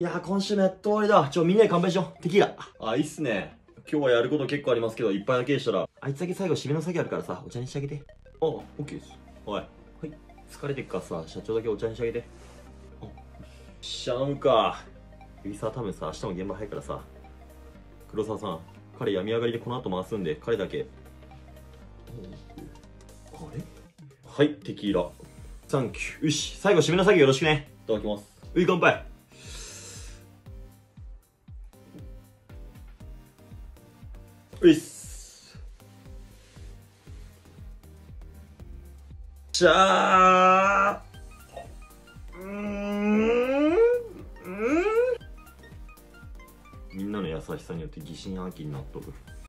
いやー、今週もやっと終わりだ。ちょ、みんなで乾杯しよう。テキーラ。あ、いいっすね。今日はやること結構ありますけど、いっぱいだけでしたら、あいつだけ最後締めの作業あるからさ、お茶にしてあげて。あ、オッケーです。はい。はい。疲れてっからさ、社長だけお茶にしてあげて。あ、しゃ飲むか。指沢多分さ、明日も現場早いからさ、黒沢さん、彼病み上がりでこの後回すんで、彼だけ。あれはい、テキーラ。サンキュー。よし、最後締めの作業よろしくね。いただきます。うい、乾杯。ういっす。じゃあ、うーん、うんみんなの優しさによって疑心暗鬼になっとる。